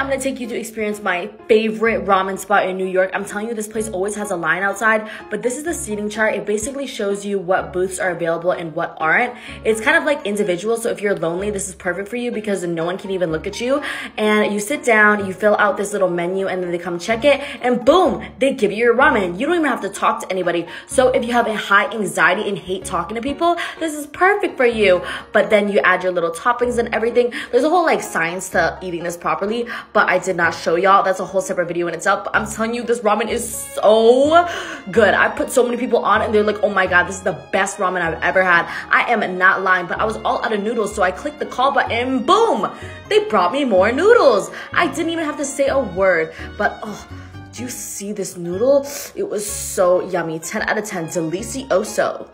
I'm gonna take you to experience my favorite ramen spot in New York. I'm telling you, this place always has a line outside, but this is the seating chart. It basically shows you what booths are available and what aren't. It's kind of like individual, so if you're lonely, this is perfect for you because no one can even look at you. And you sit down, you fill out this little menu, and then they come check it, and boom, they give you your ramen. You don't even have to talk to anybody. So if you have a high anxiety and hate talking to people, this is perfect for you. But then you add your little toppings and everything. There's a whole like science to eating this properly but I did not show y'all. That's a whole separate video in itself. But I'm telling you, this ramen is so good. I put so many people on and they're like, oh my God, this is the best ramen I've ever had. I am not lying, but I was all out of noodles. So I clicked the call button boom, they brought me more noodles. I didn't even have to say a word, but oh, do you see this noodle? It was so yummy. 10 out of 10, delicioso.